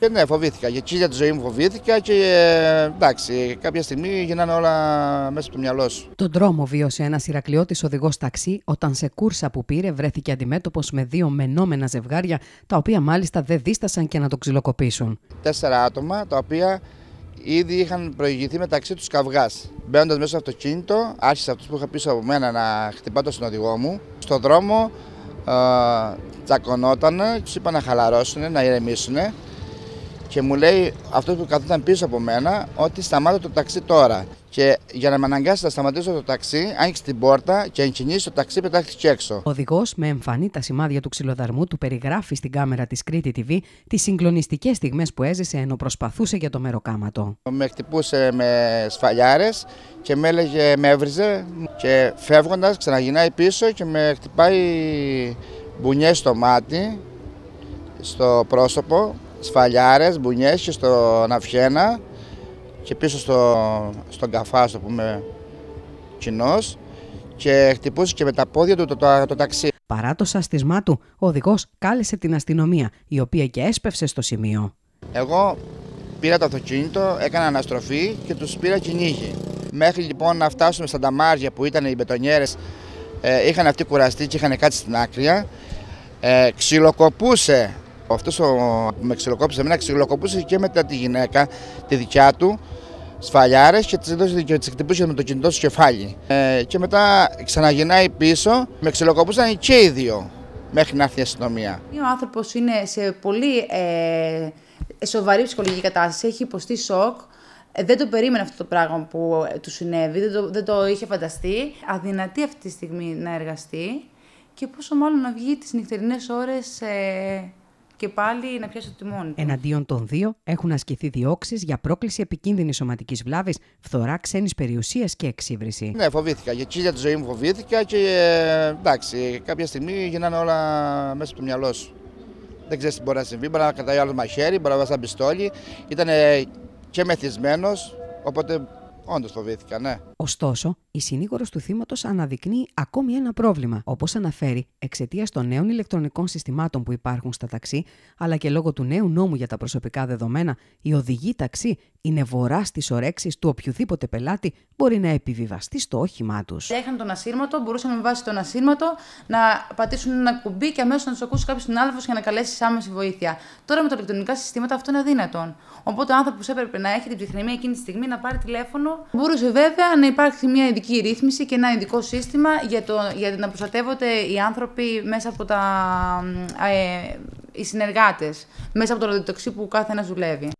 Και ναι, φοβήθηκα. Και για τη ζωή μου φοβήθηκα και ε, εντάξει, κάποια στιγμή γίνανε όλα μέσα από το μυαλό σου. Τον δρόμο βίωσε ένας Ηρακλειώτης οδηγός ταξί όταν σε κούρσα που πήρε βρέθηκε αντιμέτωπος με δύο μενόμενα ζευγάρια, τα οποία μάλιστα δεν δίστασαν και να το ξυλοκοπήσουν. Τέσσερα άτομα τα οποία ήδη είχαν προηγηθεί μεταξύ τους καυγάς. Μπαίνοντας μέσα στο αυτοκίνητο, άρχισε αυτός που είχα πίσω από μένα να χτυπά το συνοδηγό μου. Στο δρόμο ε, τσακωνόταν, τους είπα να χαλαρώσουν, να ηρεμήσουν και μου λέει αυτό που καθόταν πίσω από μένα ότι σταμάτα το ταξί τώρα. Και για να με αναγκάσει να σταματήσω το ταξί, άνοιξε την πόρτα και αν κινήσει το ταξί, πετάχτηκε έξω. Ο οδηγός, με εμφανή τα σημάδια του ξυλοδαρμού, του περιγράφει στην κάμερα της Κρήτη TV τις συγκλονιστικές στιγμές που έζησε ενώ προσπαθούσε για το μεροκάματο. Με χτυπούσε με σφαλιάρες και με έλεγε, με έβριζε και φεύγοντας ξαναγυρνάει πίσω και με χτυπάει μπουνιές στο μάτι, στο πρόσωπο σφαλιάρες, μπουνιές και στο Ναυχένα και πίσω στο, στον καφά, το πούμε, κοινός και χτυπούσε και με τα πόδια του το, το, το, ταξί. Παρά το σαστισμά του, ο οδηγός κάλεσε την αστυνομία, η οποία και έσπευσε στο σημείο. Εγώ πήρα το αυτοκίνητο, έκανα αναστροφή και τους πήρα κυνήγι. Μέχρι λοιπόν να φτάσουμε στα νταμάρια που ήταν οι μπετονιέρες, ε, είχαν αυτοί κουραστεί και είχαν κάτι στην άκρη. Ε, ξυλοκοπούσε αυτός που με ξυλοκόπησε εμένα, ξυλοκοπούσε και μετά τη γυναίκα, τη δικιά του, σφαλιάρες και τις χτυπούσε με το κινητό στο κεφάλι. Ε, και μετά ξαναγυρνάει πίσω, με ξυλοκοπούσαν και οι δύο μέχρι να έρθει η αστυνομία. Ο άνθρωπος είναι σε πολύ ε, σοβαρή ψυχολογική κατάσταση, έχει υποστεί σοκ. Ε, δεν το περίμενε αυτό το πράγμα που ε, του συνέβη, δεν το, δεν το είχε φανταστεί. Αδυνατή αυτή τη στιγμή να εργαστεί και πόσο μάλλον να βγει τις νυχτερινές ώρες ε, και πάλι να πιάσει το τιμόνι. Εναντίον των δύο έχουν ασκηθεί διώξεις για πρόκληση επικίνδυνης σωματικής βλάβης, φθορά ξένης περιουσίας και εξύβριση. Ναι, φοβήθηκα. Και για τη ζωή μου φοβήθηκα και ε, εντάξει, κάποια στιγμή γίνανε όλα μέσα από το μυαλό σου. Δεν ξέρεις τι μπορεί να συμβεί. Μπορεί να κατάει άλλο μαχαίρι, μπορεί να βάζει ένα πιστόλι. Ήταν και μεθυσμένος, οπότε Όντως φοβήθηκα, ναι. Ωστόσο, η συνήγορος του θύματος αναδεικνύει ακόμη ένα πρόβλημα. Όπως αναφέρει, εξαιτίας των νέων ηλεκτρονικών συστημάτων που υπάρχουν στα ταξί, αλλά και λόγω του νέου νόμου για τα προσωπικά δεδομένα, οι οδηγοί ταξί είναι βορρά στις ορέξει του οποιοδήποτε πελάτη μπορεί να επιβιβαστεί στο όχημά τους. Έχαν τον ασύρματο, μπορούσαμε με βάση τον ασύρματο να πατήσουν ένα κουμπί και αμέσως να τους ακούσει κάποιος συνάδελφος για να καλέσει άμεση βοήθεια. Τώρα με τα ηλεκτρονικά συστήματα αυτό είναι αδύνατον. Οπότε ο άνθρωπος έπρεπε να έχει την ψυχραιμία εκείνη τη στιγμή να πάρει τηλέφωνο. Μπορούσε βέβαια να υπάρχει μια ειδική ρύθμιση και ένα ειδικό σύστημα για, το, για να προστατεύονται οι άνθρωποι μέσα από τα. Ε, οι συνεργάτες, μέσα από το ραδιοτοξί που κάθε ένας δουλεύει.